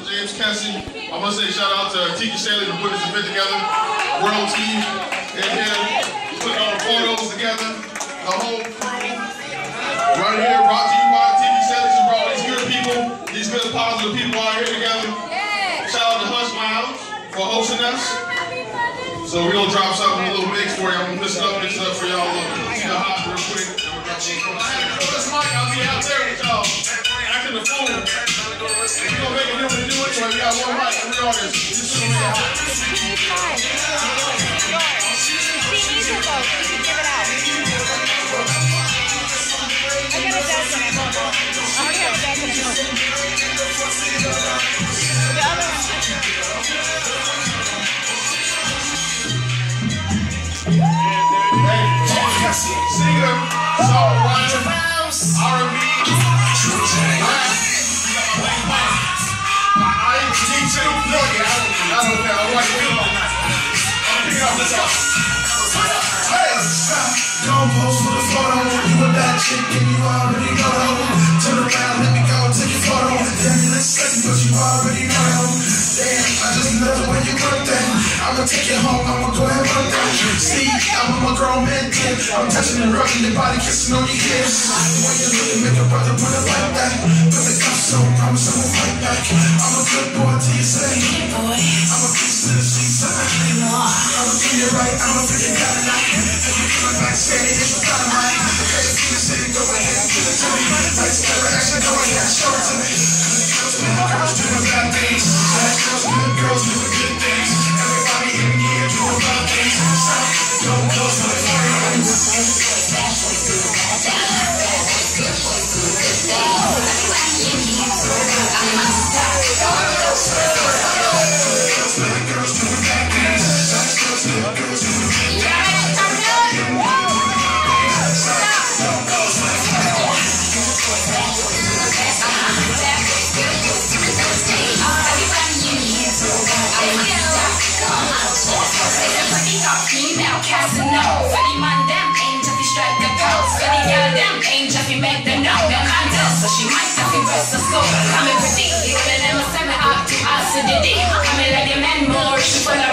James Kessee. I want to say shout out to Teke Staley for putting this event together. World Team and him putting all the photos together. The whole crew. Right here, brought to you by Teke Staley. She brought these good people, these good positive people out here together. Shout out to Hush Lounge for hosting us. So we're gonna drop something, a little mix for you. I'm gonna mix it up, mix it up for y'all. See the hot real quick. I had to throw this mic, I'll be out there with y'all. Acting the fool. We're gonna make it got one mic, three artists. This. She should give it out. I got a dozen Don't pose for the photo. You a bad chick and you already know. Turn around, let me go take a photo. Damn, you look sexy, but you already know. Damn, I just love the way you work that. I'ma take it home, I'ma go and work that. See, I'm with my grown man kid. I'm touching and rubbing your body, kissing on your hips. Way you look, make a brother wanna like that. But the cup so promise I won't fight back. I'm a good boy till you say. I'm a piece to the streets, I'm a do you right, I'm a freaking Cadillac. Feel like standing, it's a dynamite. Okay, Female Casanova, the man them ain't just be strike the pose, for the girl them ain't be make the know the contest, so she might have been rest of soul. Coming pretty, you have never send me up to us day. Coming like a man more, she full of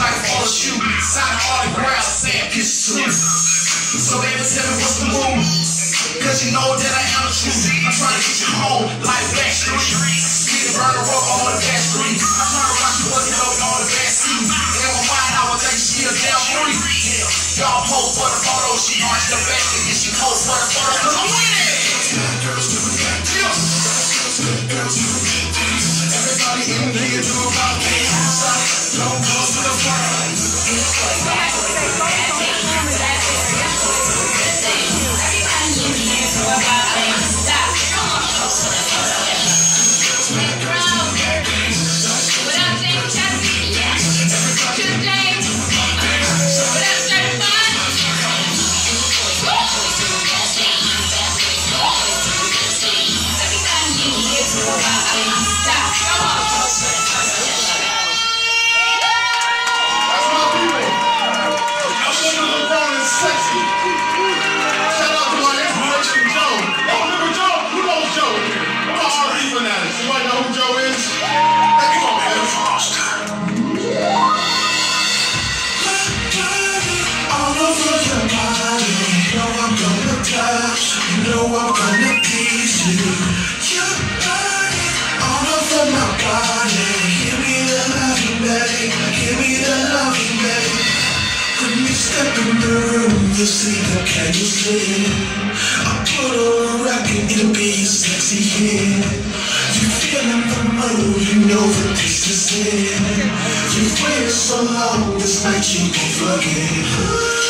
pictures like a photo shoot. Sign autographs, send pictures too. So baby, tell me what's the move? Cause you know that I am the truth. I'm trying to get you home like Backstreet. Need to burn the rope on the back street. I'm trying to rock you wasn't helping on the back seat. And my mind, I was thinking she a damn freak. Y'all pose for the photo, she arched the back and then she pose for the photo. Cause I'm know I'm gonna please you. You got it all over my body. Give me the love you make. Give me the love you make. When you step in the room, you see the can you see? I put on a record, it'll be a sexy hit. You feeling the mood, you know that this is it. You've waited so long, this night you can't forget.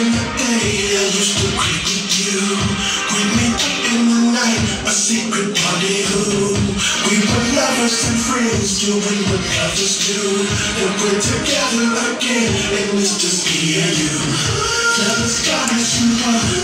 in the day, I used to cricket you. We up in the night, a secret rendezvous. We were lovers and friends, doing what just do. And we're together again, and it's just me and you. Now the sky is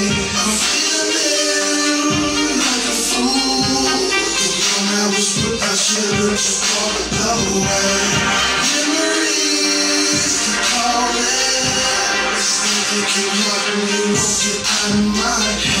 I'm